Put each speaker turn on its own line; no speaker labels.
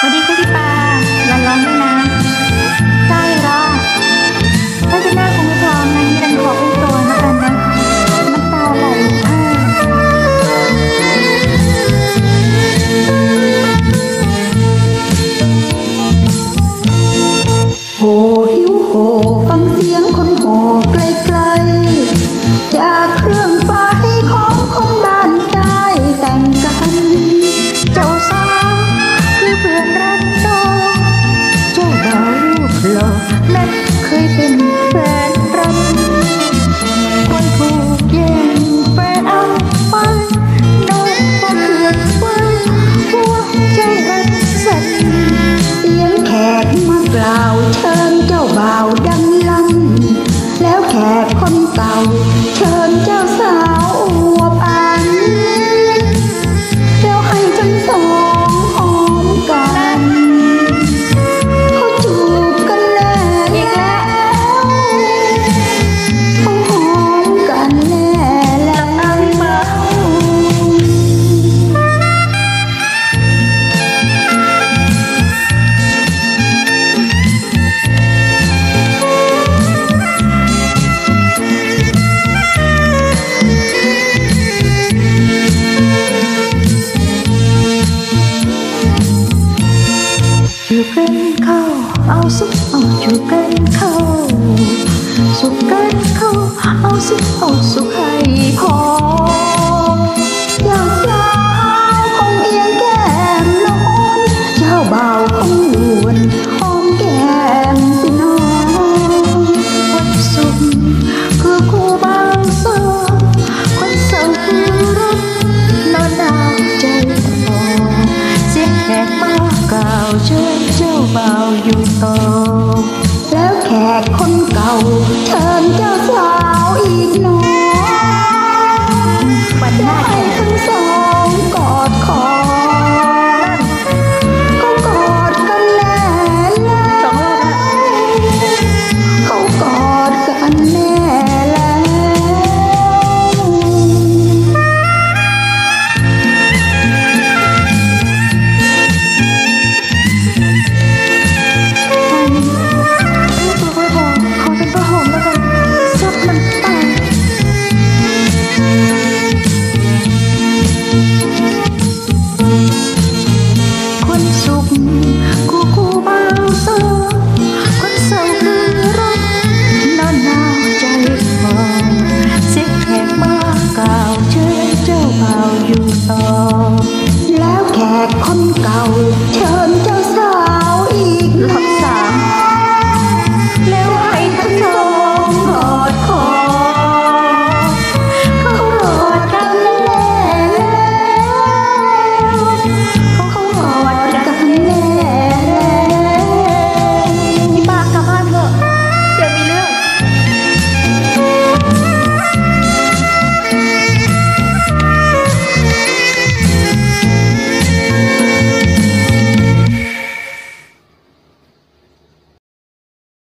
สวัสดีคุณพี่ปาร้อนร้อนด้วยนะใช่ร้อนถ้าจะหน้าคงไม่พร้อมนะนี่ดังขอเป็นตัวนะกันนะน้ำตาไหลอ่า
โหหิวโหา
วรูปหล่อและเคยเป็นแฟนรันควรถูกแย่งแฟนเอาไปน้องก็เคือนไว้หัวใจรักสั่น
เสียงแขกมากล่าวเชิญเจ้าบ่าวดังลั่นแล้วแขกคนเก่าเชิญเจ้าสาวอว กันเข้า เอาซุก
เอาอยู่กันเข้า สุกกันเข้า เอา
ซุกเอา
สุก
ให้พอ เก่า
เชิญเจ้าบ่าวอยู่ต่อ
แล้วแขกคนเก่าเชิญเจ้าสาว